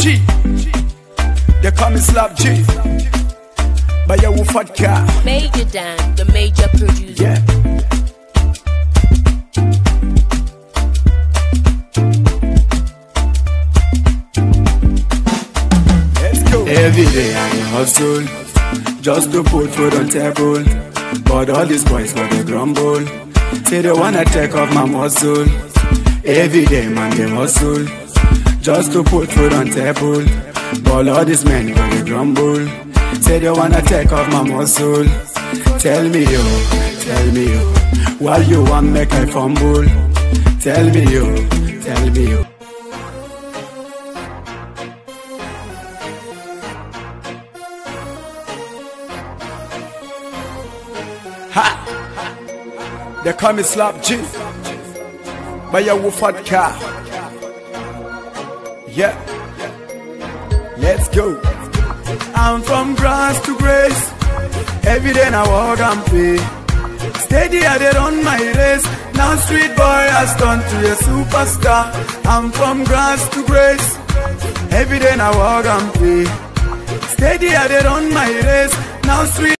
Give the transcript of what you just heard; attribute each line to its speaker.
Speaker 1: G. They call me Slop G. By your Wooford car.
Speaker 2: Major Dan, the major producer.
Speaker 1: Yeah. Let's go. Every day I hustle, just to put food on table. But all these boys got they grumble, say they wanna take off my muscle. Every day man they hustle, just to put food on table. But all these men they grumble, say they wanna take off my muscle. Tell me yo, tell me yo, why you want make I fumble? Tell me yo, tell me yo. Ha! They call me Slop G. By your Wooford car. Yeah. Let's go. I'm from grass to grace. Every day I walk and pray. Steady, I did run my race. Now street boy has turned to a superstar. I'm from grass to grace. Every day I walk and pray. Steady, I did run my race. Now street